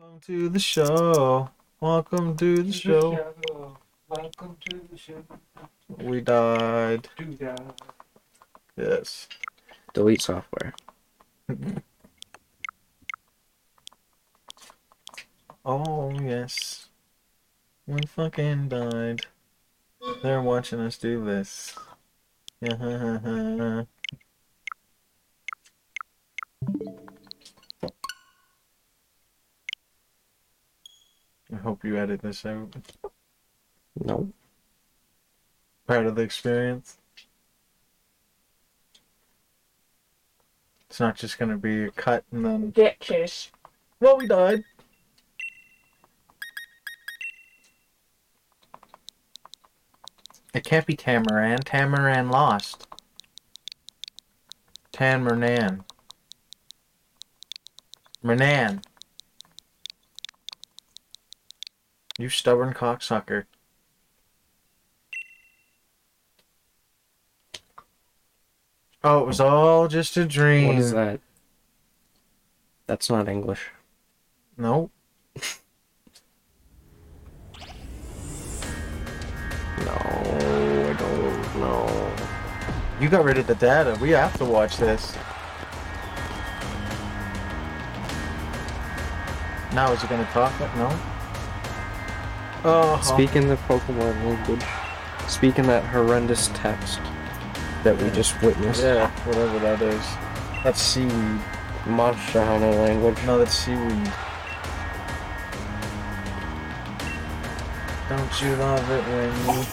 Welcome to the show. Welcome to the show. Welcome to the show. We died. Do that. Yes. Delete software. Oh, yes. We fucking died. They're watching us do this. Yeah. I hope you edit this out. No. Part of the experience. It's not just gonna be a cut and then. Bitches. Well, we died. It can't be Tamaran. Tamaran lost. Tan Mernan. Mernan. You stubborn cocksucker. Oh, it was all just a dream. What is that? That's not English. Nope. No, I don't know. You got rid of the data. We have to watch this. Now is it gonna talk? No. Oh. Speaking the Pokemon language. Speaking that horrendous text that we just witnessed. Yeah, whatever that is. That's seaweed. Monster Hunter language. No, that's seaweed. Don't you love it when you?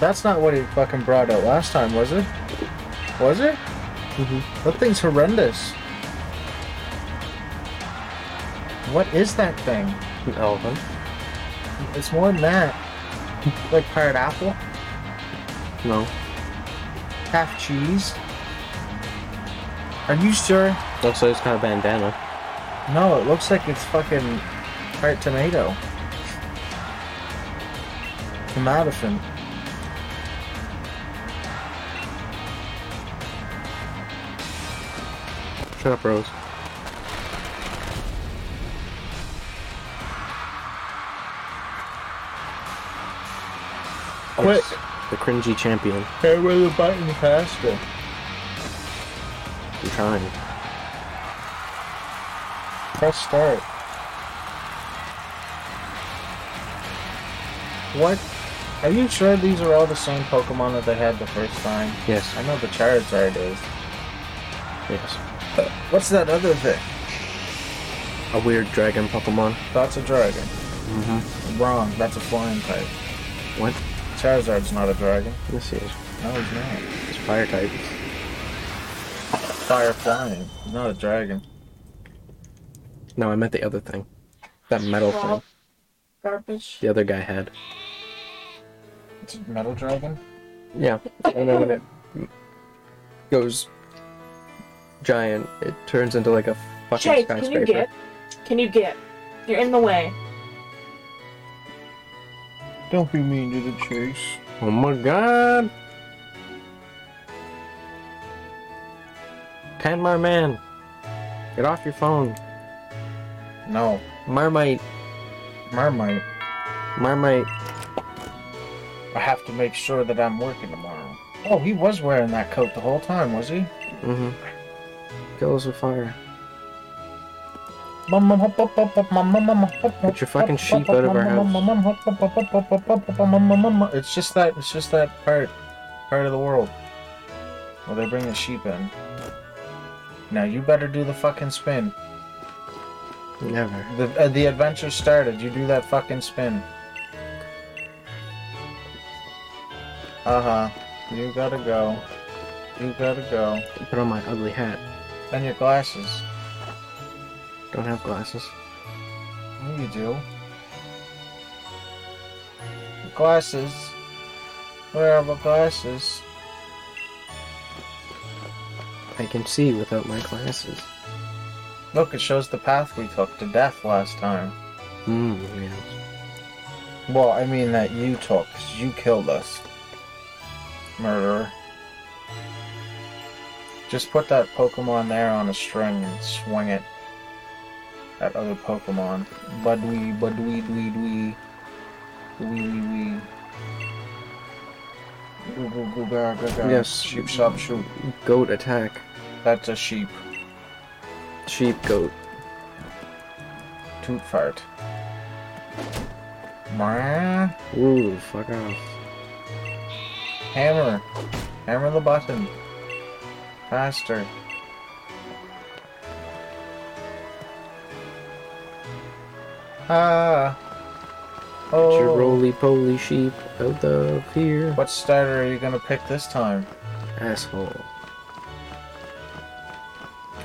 That's not what he fucking brought out last time, was it? Was it? Mhm. That thing's horrendous. What is that thing? An elephant. It's more than that. like pirate apple, No. half cheese. Are you sure? Looks like it's got a bandana. No, it looks like it's fucking pirate tomato. Tomatofin. Shut up, Rose. Quick. Yes, The cringy champion. Hey, where the button faster? I'm trying. Press start. What? Are you sure these are all the same Pokemon that they had the first time? Yes. I know the Charizard is. Yes. What's that other thing? A weird dragon Pokemon. That's a dragon. Mm-hmm. Wrong. That's a flying type. What? Charizard's not a dragon. This is. No, he's not. It's fire type. Fire flying. He's not a dragon. No, I meant the other thing. That metal Well, thing. Garbage. The other guy had. It's a metal dragon? Yeah. And then when it goes giant, it turns into like a fucking Chase, can skyscraper. you get? Can you get? You're in the way. Don't be mean to the chase. Oh my god! Canmar man! Get off your phone. No. Marmite. Marmite. Marmite. I have to make sure that I'm working tomorrow. Oh, he was wearing that coat the whole time, was he? Mm-hmm. Kill us with fire. Get your fucking sheep out of our house. It's just that it's just that part part of the world where they bring the sheep in. Now you better do the fucking spin. Never. The uh, the adventure started. You do that fucking spin. Uh huh. You gotta go. You gotta go. Put on my ugly hat. And your glasses. Don't have glasses. Yeah, you do. Glasses. Where are my glasses? I can see without my glasses. Look, it shows the path we took to death last time. Mmm, yes. Well, I mean that you took, 'cause you killed us. Murderer. Just put that Pokemon there on a string and swing it. At other Pokemon. Budwee, Budwee, Dwee, Dwee. Dwee, Wee, Wee. Goo, goo, goo, gar, gar, gar. Yes. Sheep, shop, shoot. Goat attack. That's a sheep. Sheep goat. Toot fart. Mwah. Ooh, fuck off. Hammer. Hammer the button. Faster. Ah. Get your Oh. roly poly sheep out of here. What starter are you gonna pick this time? Asshole.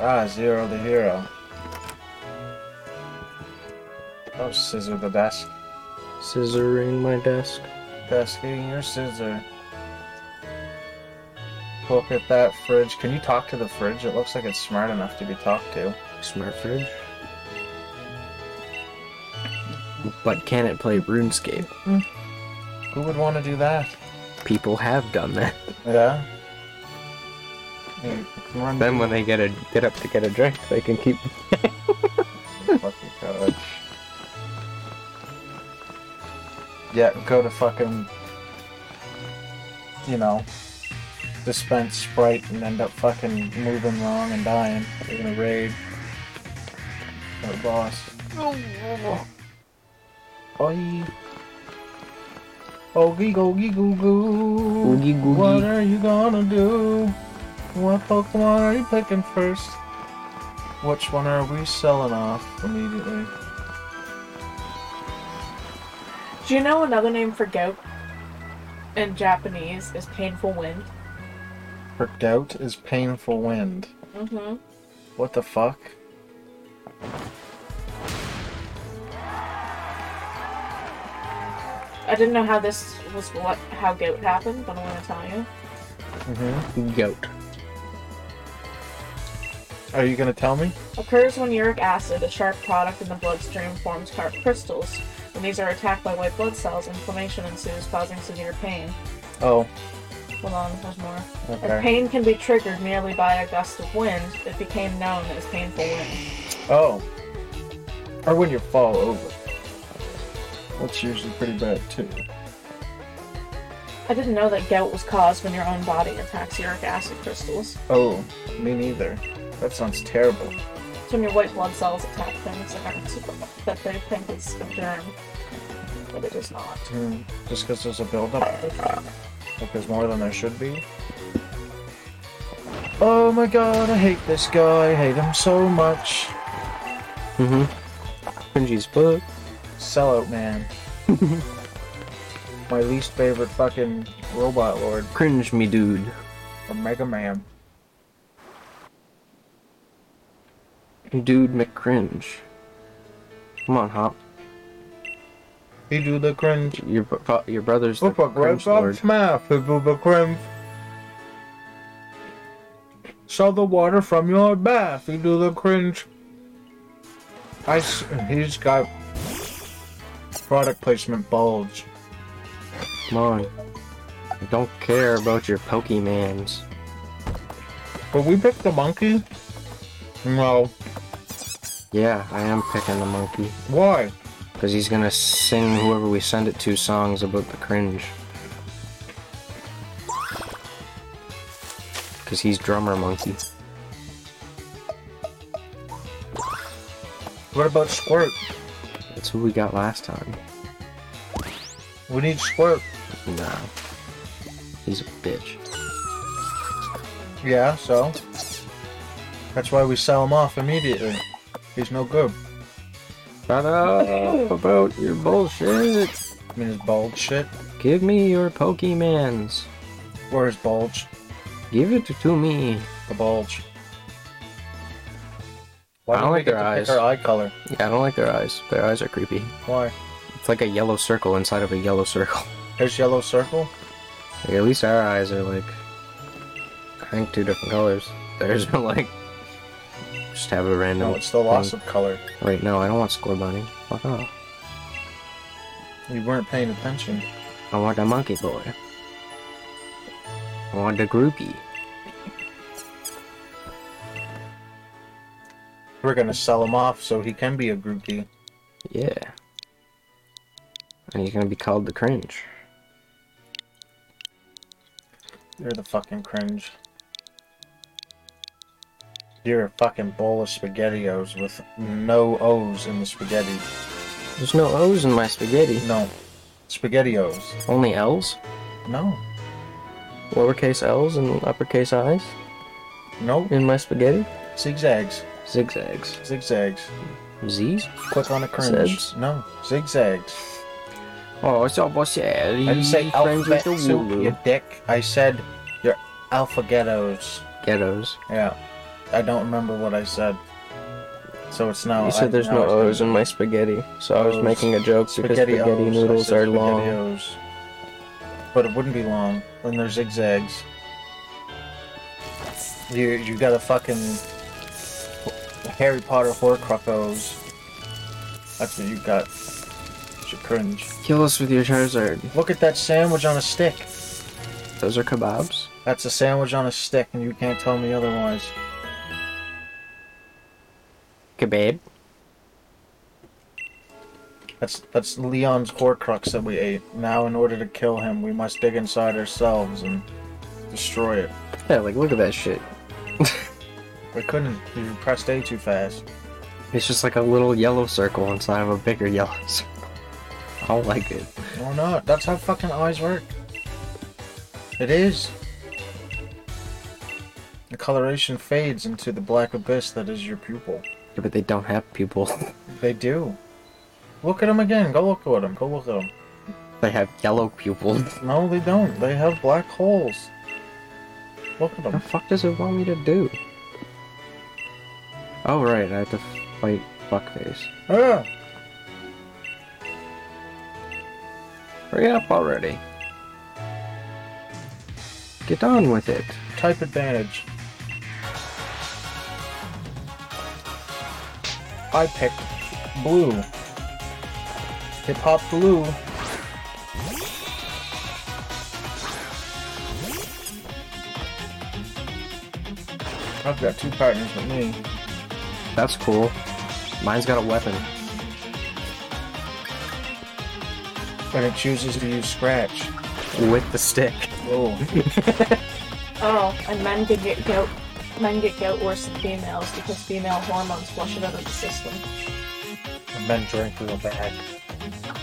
Ah, Zero the hero. Oh, scissor the desk. Scissoring my desk. Desking your scissor. Look at that fridge. Can you talk to the fridge? It looks like it's smart enough to be talked to. Smart fridge. But can it play RuneScape? Who would want to do that? People have done that. Yeah. Hey, run Then when they get a get up to get a drink, they can keep. fucking couch. Yeah, go to fucking, you know, dispense Sprite and end up fucking moving wrong and dying. You're gonna raid. Our boss. Oi. Oogie googie goo goo. Oogie googie. What are you gonna do? What Pokemon are you picking first? Which one are we selling off immediately? Do you know another name for goat in Japanese is painful wind? For gout is painful wind. Mm-hmm. What the fuck? I didn't know how this was what how goat happened, but I'm gonna tell you. Mm-hmm. Goat. Are you gonna tell me? Occurs when uric acid, a sharp product in the bloodstream, forms sharp crystals. When these are attacked by white blood cells, inflammation ensues, causing severe pain. Oh, Hold on, there's more. If okay. pain can be triggered merely by a gust of wind, it became known as painful wind. Oh. Or when you fall over. That's usually pretty bad too. I didn't know that gout was caused when your own body attacks uric acid crystals. Oh, me neither. That sounds terrible. It's when your white blood cells attack things that aren't that they think is a germ, but it is not. Hmm. Just because there's a buildup? Like there's more than there should be? Oh my god, I hate this guy. I hate him so much. Mm-hmm. Cringy's book. Sellout man. My least favorite fucking robot lord Cringe me, dude. or Mega Man. Dude McCringe. Come on, Hop. He do the cringe. Your your brother's the what cringe lord. mouth. He do the cringe. Saw the water from your bath. He do the cringe. I. He's got product placement bulge. Come on. I don't care about your Pokemans. But we picked the monkey. No. Yeah, I am picking the monkey. Why? Because he's gonna sing whoever we send it to songs about the cringe. Because he's drummer monkey. What about Squirt? That's who we got last time. We need Squirt. Nah. He's a bitch. Yeah, so. That's why we sell him off immediately. He's no good. Shut up about your bullshit. I mean, his bulge shit. Give me your Pokemans. Where's bulge? Give it to me. The bulge. Why I don't like their eyes. our eye color? Yeah, I don't like their eyes. Their eyes are creepy. Why? It's like a yellow circle inside of a yellow circle. There's yellow circle. Like, at least our eyes are like, I think two different colors. Theirs are like, just have a random. No, it's the loss thing. of color. Wait, no, I don't want score bunny. Fuck off. You weren't paying attention. I want the monkey boy. I want the groupie. We're gonna sell him off so he can be a Grookey. Yeah. And he's gonna be called the cringe. You're the fucking cringe. You're a fucking bowl of SpaghettiOs with no O's in the spaghetti. There's no O's in my spaghetti. No. SpaghettiOs. Only L's? No. Lowercase L's and uppercase I's No. in my spaghetti? Zigzags. Zigzags. Zigzags. Z's? Click on a cringe. Zebs? No. Zigzags. Oh, it's almost yeah. I didn't say alphabet soup, Wooloo. you dick. I said you're alphagettos. Ghettos. Yeah. I don't remember what I said. So it's now. You said I- there's no it's- O's in my spaghetti, so I was making a joke because spaghetti O's. Noodles said are long. SpaghettiOs. But it wouldn't be long when they're zigzags. You you got a fucking Harry Potter Horcruxes. That's what you got. Your cringe. Kill us with your Charizard. Look at that sandwich on a stick. Those are kebabs. That's a sandwich on a stick, and you can't tell me otherwise. Kebab. That's that's Leon's Horcrux that we ate. Now, in order to kill him, we must dig inside ourselves and destroy it. Yeah, like look at that shit. We couldn't. You pressed A too fast. It's just like a little yellow circle inside of a bigger yellow circle. I don't like it. Or not. That's how fucking eyes work. It is. The coloration fades into the black abyss that is your pupil. Yeah, but they don't have pupils. They do. Look at them again. Go look at them. Go look at them. they have yellow pupils. No, they don't. They have black holes. Look at What the fuck does it want me to do? Oh right, I have to fight fuckface. Ah! Hurry up already. Get on with it. Type advantage. I picked blue. Hip hop blue. I've got two partners with me. That's cool. Mine's got a weapon. And it chooses to use scratch. With the stick. Oh. Oh, and men can get gout. Men get gout worse than females because female hormones flush it out of the system. And men drink real bad.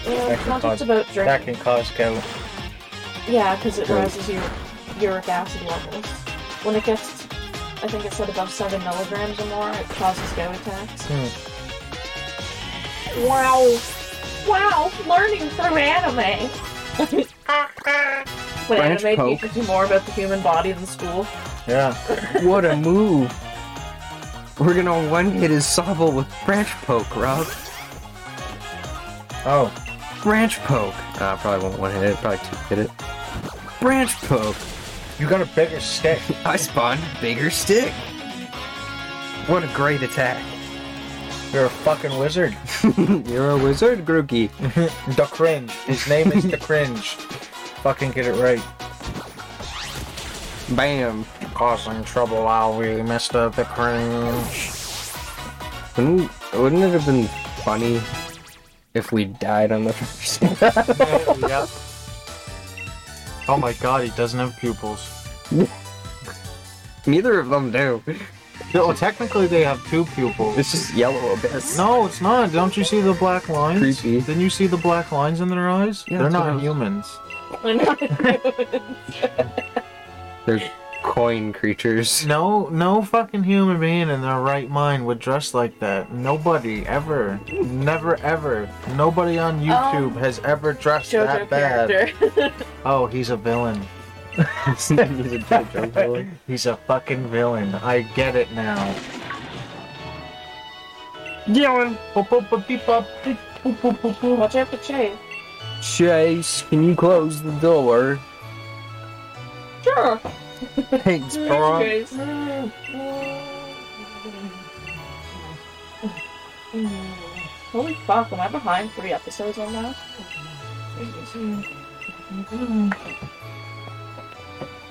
Yeah, That can not cause- just about That can cause gout. Yeah, because it Goat. rises your uric acid levels. When it gets, I think it said above seven milligrams or more, it causes gout attacks. Hmm. Wow, wow, learning from anime. when Branch anime poke. teaches you more about the human body than school. Yeah. What a move! We're gonna one hit his Sobble with branch poke, Rob. Oh. Branch poke. Uh, probably won't one hit it. Probably two hit it. Branch poke. You got a bigger stick. I spawned bigger stick. What a great attack. You're a fucking wizard. You're a wizard, Grookey. the cringe. His name is the cringe. Fucking get it right. Bam. Causing trouble while we messed up the cringe. Wouldn't, wouldn't it have been funny if we died on the first yep. Oh my god, he doesn't have pupils. Neither of them do. No, technically they have two pupils. It's just yellow abyss. No, it's not. Don't you see the black lines? Creepy. Didn't you see the black lines in their eyes? Yeah, They're that's what I not humans. They're coin creatures. No, no fucking human being in their right mind would dress like that. Nobody ever, never ever. Nobody on oh. YouTube has ever dressed JoJo that bad. Oh, he's a villain. He's a JoJo villain. He's a fucking villain. I get it now. Dylan! Watch out for Che. Chase, can you close the door? Sure. Thanks, bro. Chase. Holy fuck, am I behind three episodes on that?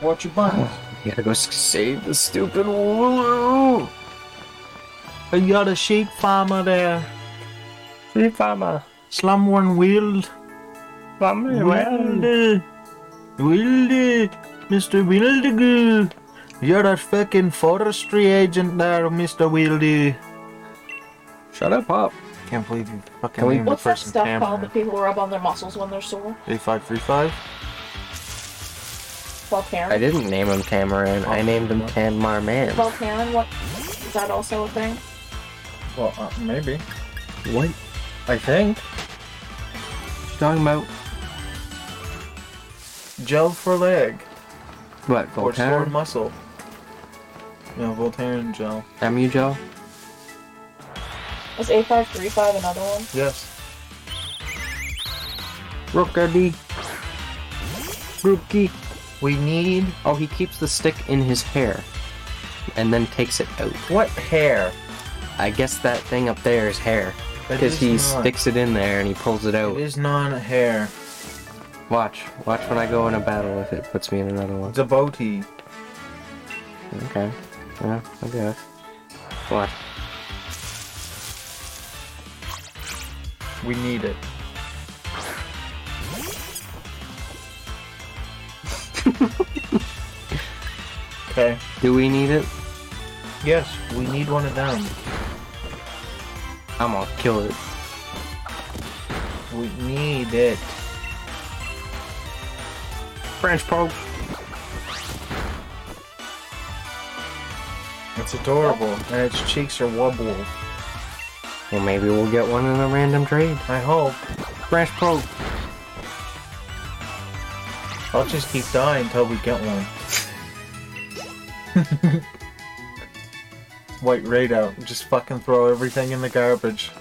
Watch your butt. You gotta go save the stupid Wooloo! I got a sheep farmer there. Sheep farmer. Slumborn Wild. Wildy. Wildy. Mr. Wildigoo. You're a fucking forestry agent there, Mr. Wildy. Shut up, Pop. Can't believe you fucking Can we- named the What's that person stuff Tamara. called that people rub on their muscles when they're sore? A535? Voltaren? I didn't name him Tamarin. I named him Tanmar Man. Voltaren, what? Is that also a thing? Well, uh, maybe. What? I think. talking about? Gel for leg. What, Or sore Voltaren? muscle. Yeah, Voltaren gel. MU gel? Is A535 another one? Yes. Rookie. Rookie. We need... Oh, he keeps the stick in his hair. And then takes it out. What hair? I guess that thing up there is hair. Because he not. sticks it in there and he pulls it out. It is not hair. Watch. Watch when I go in a battle if it puts me in another one. Booty. Okay. Yeah, I guess. Watch. We need it. okay. Do we need it? Yes, we need one of them. I'm gonna kill it. We need it. French probe. It's adorable, and its cheeks are wobble. Well, maybe we'll get one in a random trade. I hope. French probe. I'll just keep dying until we get one. White raid out. Just fucking throw everything in the garbage.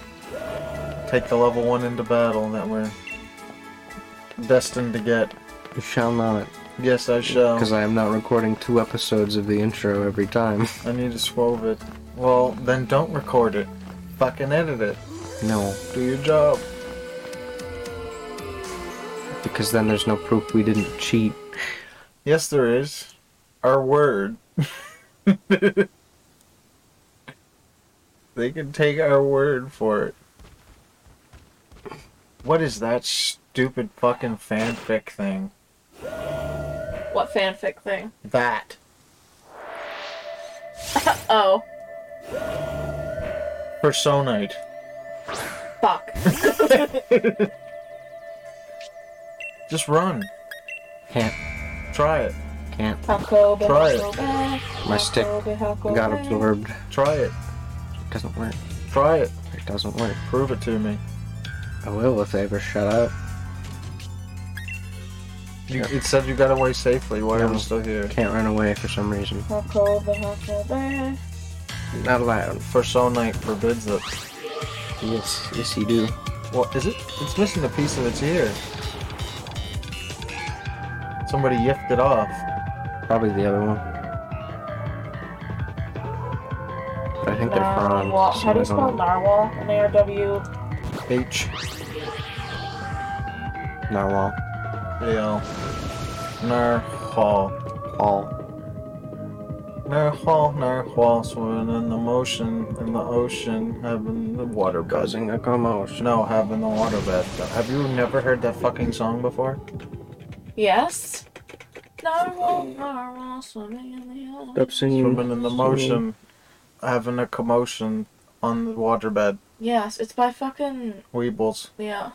Take the level one into battle that we're destined to get. You shall not. Yes, I shall. Because I am not recording two episodes of the intro every time. I need to swove it. Well, then don't record it. Fucking edit it. No. Do your job. Because then there's no proof we didn't cheat. Yes, there is. Our word. they can take our word for it. What is that stupid fucking fanfic thing? What fanfic thing? That. Oh, Personite. fuck. Just run. Can't. Try it. Can't. Hakobe, Try it. Hakobe, My stick Hakobe, Hakobe. Got absorbed. Try it. It doesn't work. Try it. It doesn't work. Prove it to me. I will if they ever shut up. You, it said you got away safely. Why are No. we still here? Can't run away for some reason. Hakobe, Hakobe. Not allowed. Personite forbids it. Yes, yes you do. What is it? It's missing a piece of its ear. Somebody yiffed it off. Probably the other one. But I think they're fronds. Narwhal. so How do I you spell narwhal? N A R W. H Narwhal. A L. Narwhal. All. Narwhal, narwhal, swimming in the motion, in the ocean, having the water bed. Causing a commotion. No, having the water bed. Have you never heard that fucking song before? Yes. Narwhal, narwhal, swimming in the ocean. Stop singing. Swimming in the motion, having a commotion on the waterbed. Yes, it's by fucking Weebles. yeah.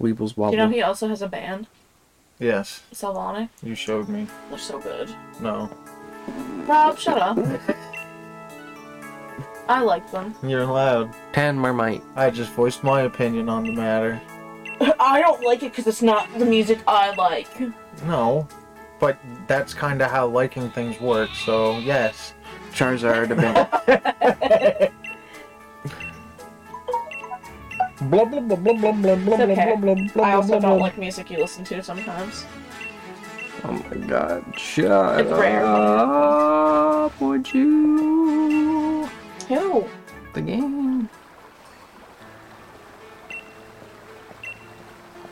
Weebles Do wobble. you know he also has a band? Yes, Salvonic. you showed me. They're so good. No. Rob, shut up. I like them. You're loud. Tan Marmite. I just voiced my opinion on the matter. I don't like it because it's not the music I like. No, but that's kind of how liking things work, so yes. Charizard a bit. Blah blah blah blah blah blah blah It's okay. blah blah I also blah, don't blah. like music you listen to sometimes. oh my god. Shut It's rare. up, would you? Who? The game.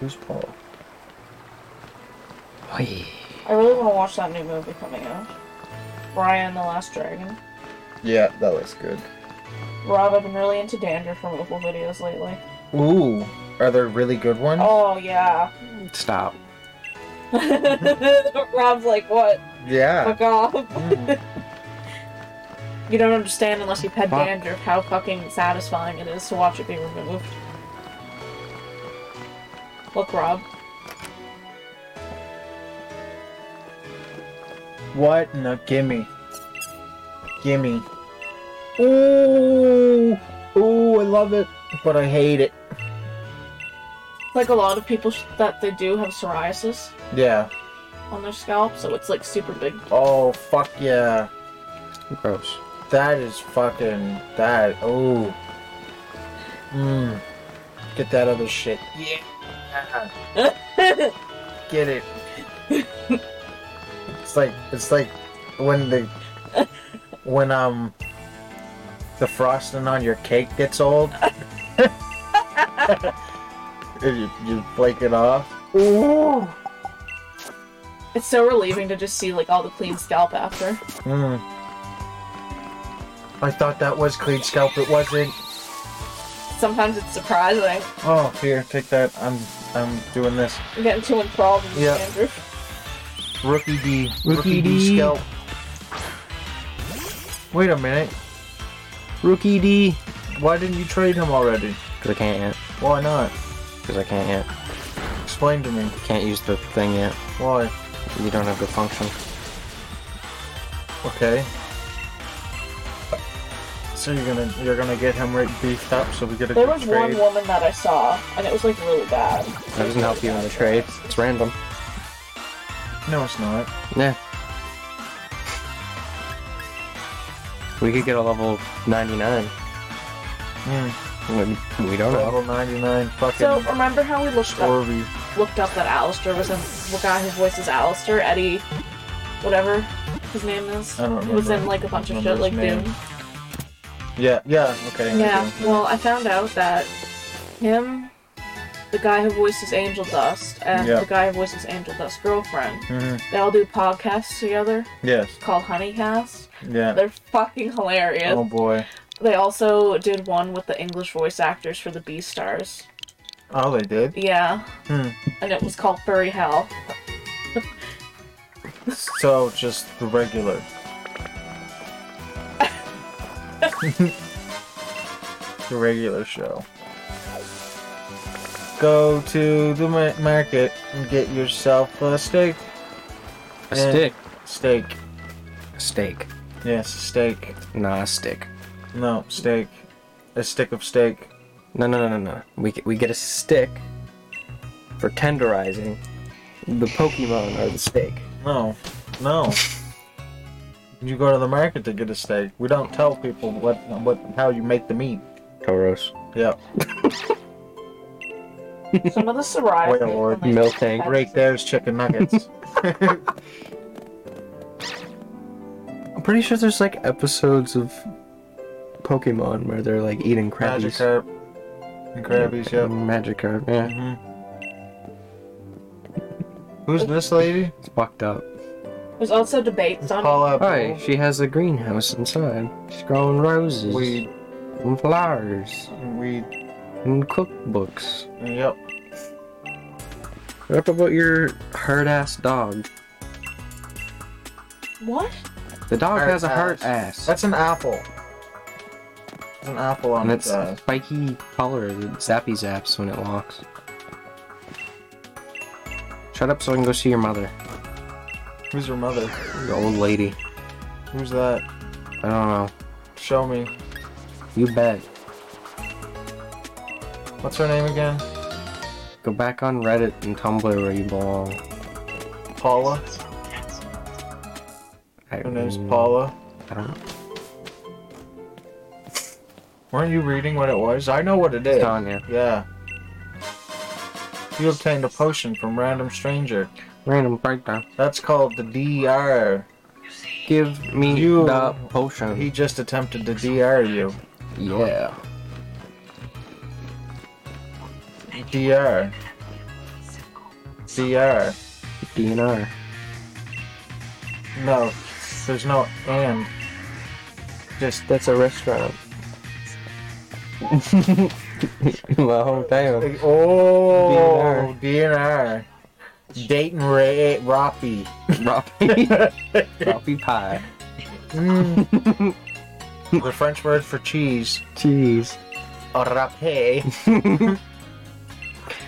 Who's Paul? Oi. I really want to watch that new movie coming out. Raya and the Last Dragon. Yeah, that looks good. Rob, I've been really into dandruff removal videos lately. Ooh, are there really good ones? Oh yeah. Stop. Rob's like, what? Yeah. Fuck off. Mm. You don't understand unless you've had Fuck. dandruff how fucking satisfying it is to watch it be removed. Look, Rob. What? No, gimme. Gimme. Ooh, ooh, I love it, but I hate it. Like a lot of people sh- that they do have psoriasis Yeah. on their scalp, so it's like super big. Oh, fuck yeah. Gross. That is fucking that. Oh. Mmm. Get that other shit. Yeah. Get it. it's like it's like when the when um the frosting on your cake gets old. and you, you flake it off. Ooh. It's so relieving to just see like all the clean scalp after. Mm. I thought that was clean scalp. It wasn't. Sometimes it's surprising. Oh, here, take that. I'm I'm doing this. I'm getting too enthralled in this Yeah. Rookidee. Rookie D. scalp. Wait a minute. Rookidee. Why didn't you trade him already? Because I can't. Why not? Because I can't yet. Explain to me. Can't use the thing yet. Why? You don't have the function. Okay. So you're gonna you're gonna get him right beefed up so we get a There good was trade. one woman that I saw, and it was like really bad. That doesn't help you in the trade. It's random. No, it's not. Yeah. We could get a level 99. Hmm. We, we don't know. Level 99 fucking So remember how we looked up Scorby. looked up that Alistair was in the guy whose voice is Alistair, Eddie, whatever his name is. I don't He was in remember. like a bunch of Remember shit like his name. Doom. Yeah, yeah, okay. Yeah, do. well, I found out that him, the guy who voices Angel Dust, and Yeah. the guy who voices Angel Dust's girlfriend, Mhm. they all do podcasts together Yes. called Honeycast. Yeah. They're fucking hilarious. Oh boy. They also did one with the English voice actors for the Beastars. Oh, they did. Yeah. Hmm. And it was called Furry Hell. So just the regular. the regular show. Go to the ma- market and get yourself a steak. A And- stick. Steak. Steak. Yes, a steak. Nah, a stick. No, steak. A stick of steak. No, no, no, no, no. We, get- we get a stick for tenderizing the Pokemon or the steak. No, no. You go to the market to get a steak. We don't tell people what what how you make the meat. Toros. Yep. Some of the psoriasis. Wait, Lord. from, like, Miltank. Right there's chicken nuggets. I'm pretty sure there's like episodes of Pokemon where they're like eating crabbies. Magikarp. And Krabbies, yep. Magikarp, yeah. hmm Who's this lady? It's fucked up. There's also debates on Paula Hi, she has a greenhouse inside. She's growing roses Weed. and flowers Weed. and cookbooks. Yep. What about your hard ass dog? what? The dog Hard has a hard ass. ass. That's an apple. There's an apple on and its ass. spiky color that zappy zaps when it walks. Shut up so I can go see your mother. Who's your mother? The old lady. Who's that? I don't know. Show me. You bet. What's her name again? Go back on Reddit and Tumblr where you belong. Paula. I, Her name's Paula. I don't know. Weren't you reading what it was? I know what it is. Tanya. Yeah. You obtained a potion from random stranger. Random breakdown. That's called the DR. Give me You- the potion. He just attempted to DR you. yeah. DR. DR. DNR. No, there's no and. Just That's a restaurant. My hometown. Oh, DNR. Dayton Ray Roppy. Roppy. Roppy pie. Mm. the French word for cheese. Cheese. Râpé.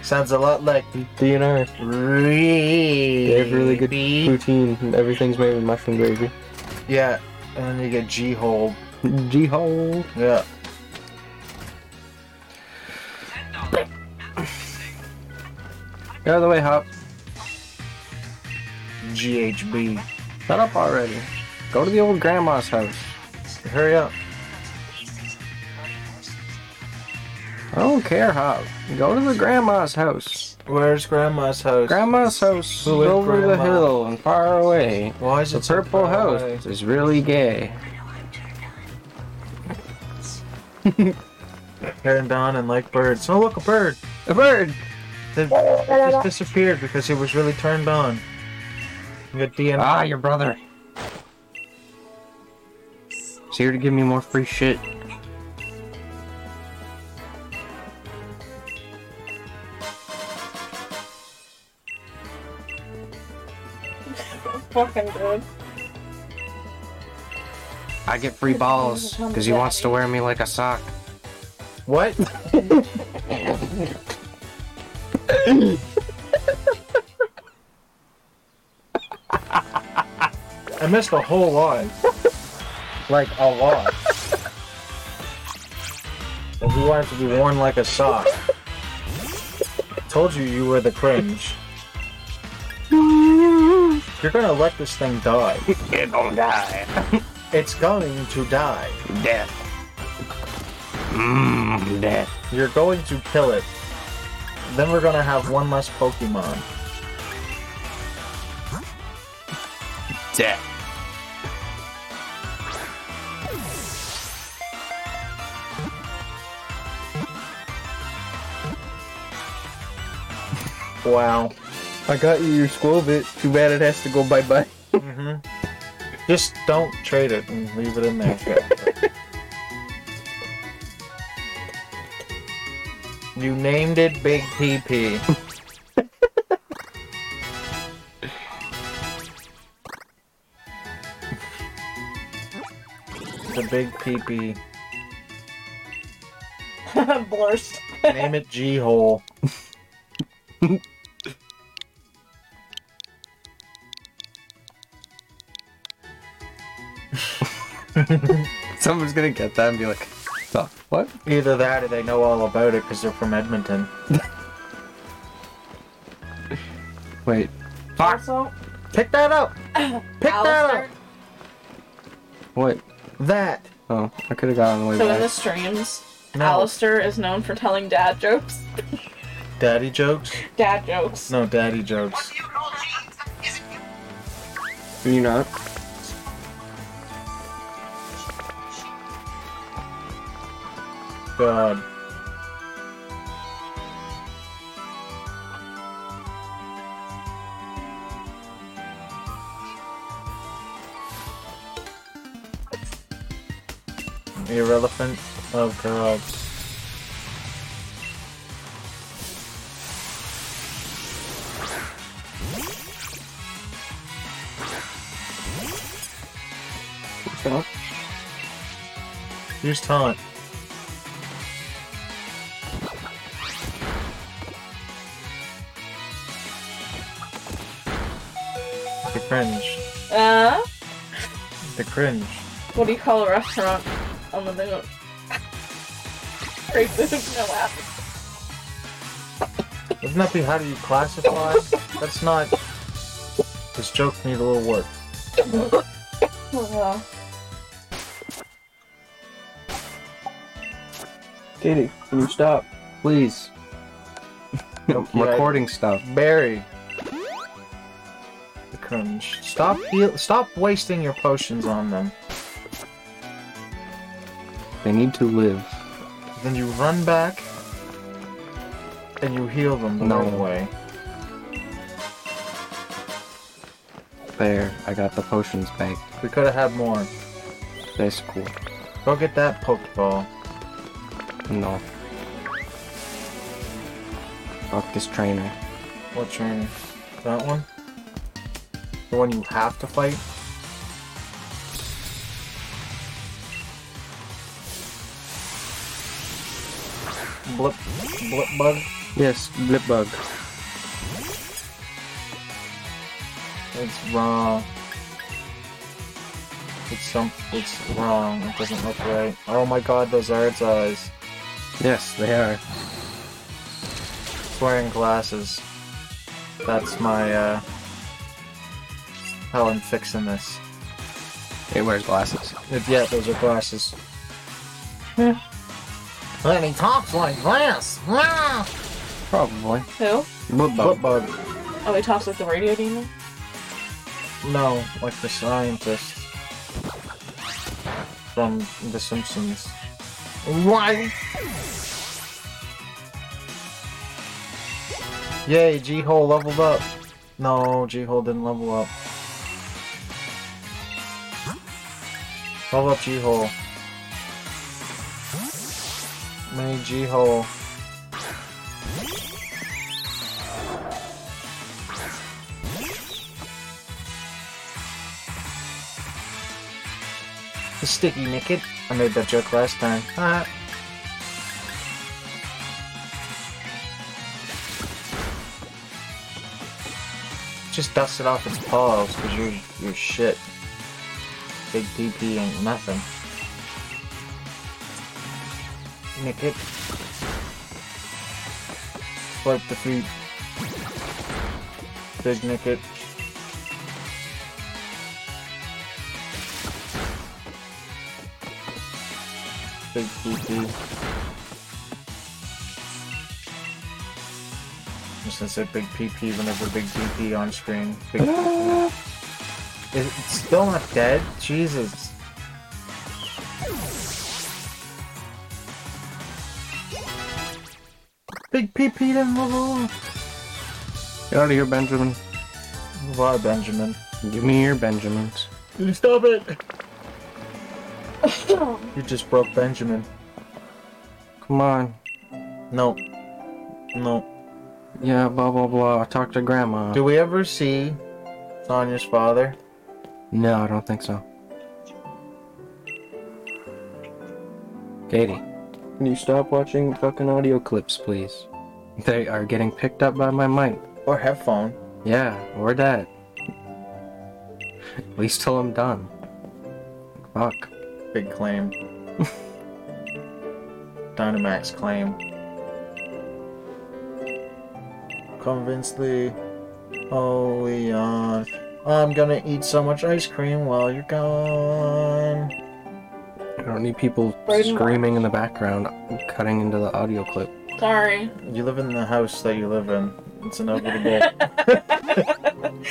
Sounds a lot like DNR. really, They have really good poutine. Everything's made with mushroom gravy. Yeah, and then you get G hole. G-hole. Yeah. Get out of the way, Hop. GHB. Shut up already. Go to the old grandma's house. Hurry up. I don't care, Hop. Go to the grandma's house. Where's Grandma's house? Grandma's house Who is over the hill and far away. Why is The it so purple house away? is really gay. Turned on and like birds. Oh, look, a bird. A bird! They just disappeared because he was really turned on. You got DNR. Ah, your brother. He's here to give me more free shit. Fucking good. I get free balls because he wants to wear me like a sock. What? I missed a whole lot. Like, a lot. And he wanted to be worn like a sock. Told you you were the cringe. You're gonna let this thing die. It don't die. It's going to die. Death. Mmm, death. You're going to kill it. Then we're gonna have one less Pokemon. Death. Wow. I got you your squirrel bit. Too bad it has to go bye bye. hmm Just don't trade it and leave it in there. you named it Big PP. the Big PP. Blurst. Name it G Hole. Someone's gonna get that and be like, the what? Either that or they know all about it because they're from Edmonton. Wait. Fuck. Also, Pick that up! Pick that Alistair. up! What? That! Oh, I could have got on the way So in back. the streams, No. Alistair is known for telling dad jokes. Daddy jokes? Dad jokes. No, daddy jokes. You not? God. Irrelevant? Oh god. Use taunt. The cringe. Uh, The cringe. what do you call a restaurant on the moon? Great food, no app. Wouldn't that be how do you classify? That's not. This joke need a little work. Uh, Katie, can you stop? Please. I'm recording stuff. Barry. The. Stop heal. Stop wasting your potions on them. They need to live. Then you run back. And you heal them the No. right way. There, I got the potions back. We could have had more. That's cool. Go get that Pokeball. No. Fuck this trainer. What trainer? That one? The one you have to fight? Blip, blip bug? Yes, Blipbug. It's wrong. It's some, it's wrong. It doesn't look right. Oh my god, those are its eyes. Yes, they are. It's wearing glasses. That's my, uh, how I'm fixing this. It wears glasses. If, yeah, those are glasses. Yeah. And he talks like this. Probably. Who? Blipbug. Blip bug. Oh, he talks like the radio demon? No, like the scientist from The Simpsons. Why? Yay, G-Hole leveled up. No, G-Hole didn't level up. Level up G-Hole. Mini G-Hole. The sticky naked. I made that joke last time. Ah. Just dust it off its paws, cause you're you're shit. Big PP ain't nothing. Nickit. Swipe the feet. Big Nickit. Big PP. Just gonna big PP whenever big PP on screen. Big Is it still not dead? Jesus. Big PP didn't level up. Get out of here, Benjamin. Why, Benjamin? Give me your Benjamins. You stop it! You just broke Benjamin. Come on. No. No. Yeah, blah blah blah. Talk to grandma. Do we ever see Sonia's father? No, I don't think so. Katie, can you stop watching fucking audio clips, please? They are getting picked up by my mic. Or headphone? Yeah, or that. At least till I'm done. Fuck. Big claim. Dynamax claim. Convince Lee. Oh, Leon. I'm gonna eat so much ice cream while you're gone. I don't need people Braden- screaming in the background, cutting into the audio clip. Sorry. You live in the house that you live in. It's inevitable.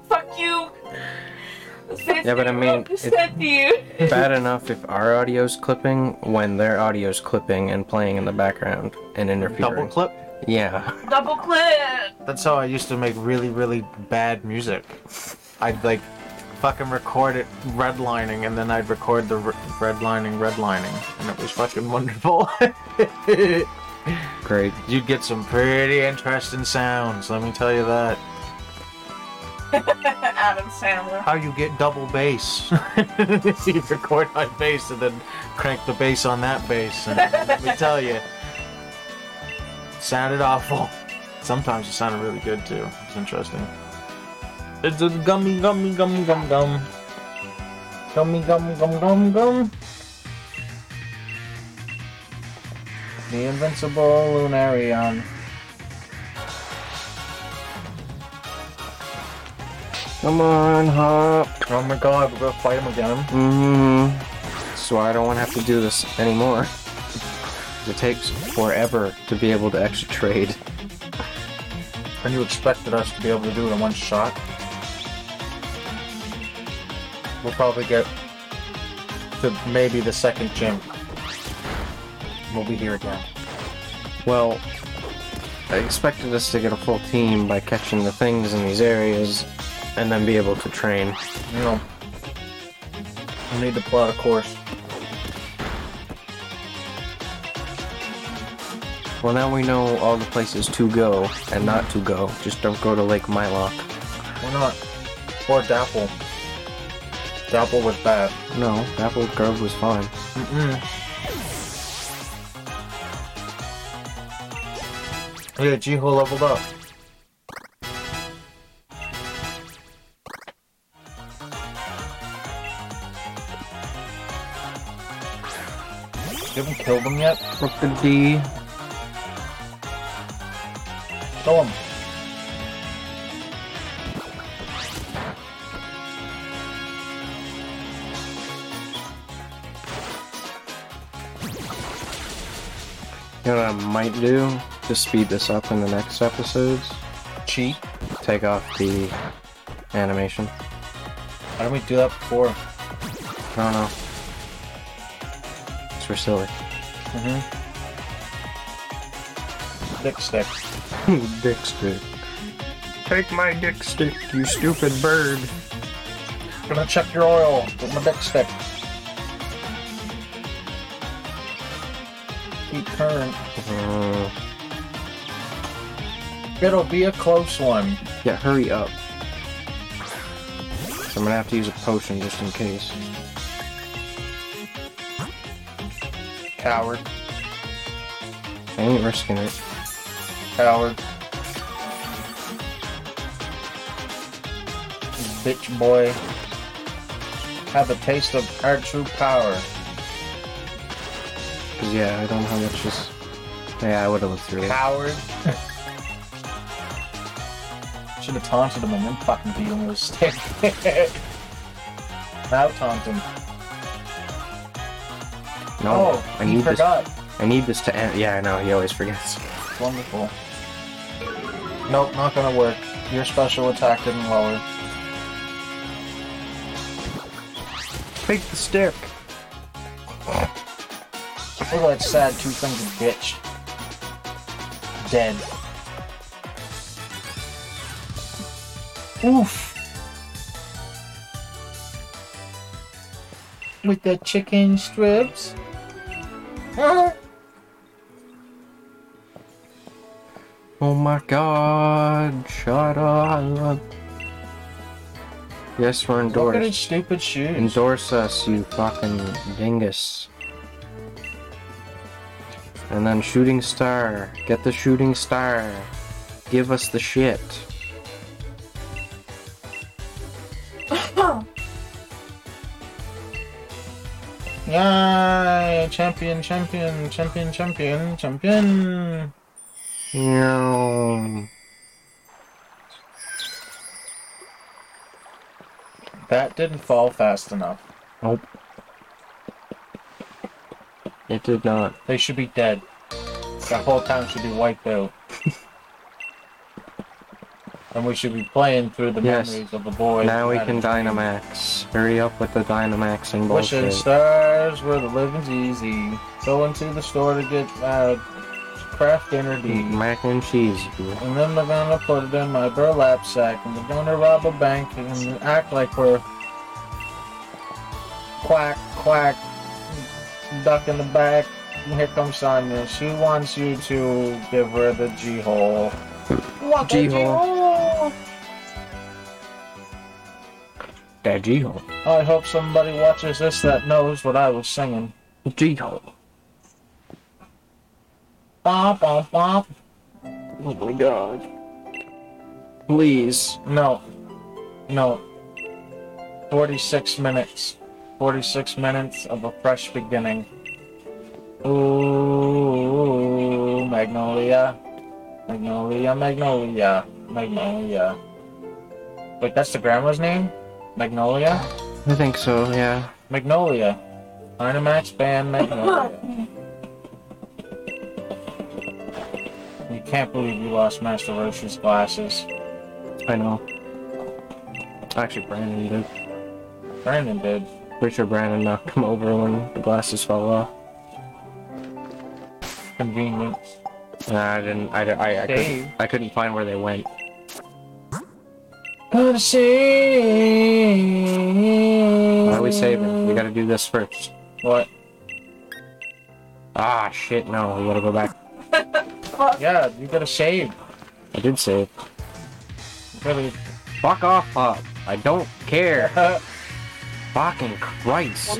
Fuck you! Yeah, but I mean, It's it- said to you. Bad enough if our audio's clipping when their audio's clipping and playing in the background and interfering. Double clip? Yeah. Double clip! That's how I used to make really, really bad music. I'd like fucking record it redlining and then I'd record the re- redlining redlining and it was fucking wonderful. Great. You'd get some pretty interesting sounds, let me tell you that. Adam Sandler. How you get double bass. you record on bass and then crank the bass on that bass and let me tell you. Sounded awful. Sometimes it sounded really good too. It's interesting. It's a gummy, gummy, gum, gum, gum. Gummy, gum, gum, gum, gum. The invincible Lunarion. Come on, hop. Oh my god, we're gonna fight him again. Mm-hmm. So I don't want to have to do this anymore. It takes forever to be able to actually trade. And you expected us to be able to do it in one shot? We'll probably get to maybe the second gym. We'll be here again. Well, I expected us to get a full team by catching the things in these areas and then be able to train. You know, we need to plot a course. Well, now we know all the places to go and not to go. Just don't go to Lake Miloch. Why not? Or Dapple. Dapple was bad. No, Apple Grove was fine. Mm-mm. Yeah, Jiho leveled up. You haven't killed him yet? Look the D. Kill him. You know what I might do to speed this up in the next episodes? Cheat. Take off the animation. Why didn't we do that before? I don't know. It's for silly. Mm-hmm. Dick stick. dick stick. Take my dick stick, you stupid bird. I'm Gonna check your oil with my dick stick. Keep current. Uh, It'll be a close one. yeah, hurry up. So I'm gonna have to use a potion just in case. Coward. I ain't risking it. Coward. Bitch boy. Have a taste of our true power. Cause yeah, I don't know how much is. Yeah, I would have looked through it. Coward. Should have taunted him and then fucking beat him with a stick. now taunt him. No, oh, I he need this. forgot. I need this to end. Yeah, I know. He always forgets. Wonderful. Nope, not gonna work. Your special attack didn't lower. Take the stick. Look at that sad two-fingered bitch. Dead. Oof. With the chicken strips. Oh my god, shut up. Yes, we're endorsed. Look at his stupid shoes. Endorse us, you fucking dingus. And then shooting star. Get the shooting star. Give us the shit. Yay! Champion, champion, champion, champion, champion. Meow. That didn't fall fast enough. Nope. It did not. They should be dead. That whole town should be wiped out. and we should be playing through the Yes. memories of the boys. Now we can Dynamax. Hurry up with the Dynamaxing Wishing bullshit. stars where the living's easy. Going into the store to get uh, Kraft Dinner D. Mac and cheese. And then we're gonna put it in my burlap sack and we're gonna rob a bank and act like we're quack quack duck in the back. Here comes Sonia. She wants you to give her the G hole. What the G-hole. G-hole? That G-hole. I hope somebody watches this that knows what I was singing. G-hole. Bop bop bop. Oh my god. Please. No. No. 46 minutes. 46 minutes of a fresh beginning. Ooh, Magnolia. Magnolia, Magnolia, Magnolia. Wait, that's the grandma's name? Magnolia? I think so, yeah. Magnolia. Dynamax band Magnolia. You can't believe you lost Master Roshi's glasses. I know. Actually, Brandon did. Brandon did. Sure Brandon knocked him over when the glasses fell off. Convenience. Nah, I didn't. I, I, I, couldn't, I couldn't find where they went. Gonna see. Why are we saving? We gotta do this first. What? Ah, shit, no. We gotta go back. Yeah, you gotta save. I did save. Really? Fuck off, Pop. I don't care. Fucking Christ.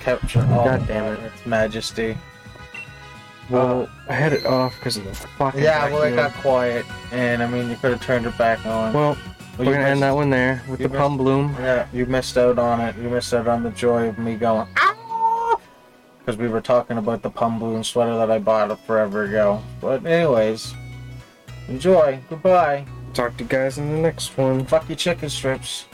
Capture all oh, God damn it. its majesty. Well, I had it off because of the fucking. Yeah, well, it got quiet, and I mean, you could have turned it back on. Well, Well, we're gonna end that one there with the Pum Bloom. Yeah, you missed out on it. You missed out on the joy of me going, ah! Because we were talking about the Pum Bloom sweater that I bought forever ago. But, anyways, enjoy. Goodbye. Talk to you guys in the next one. Fuck your chicken strips.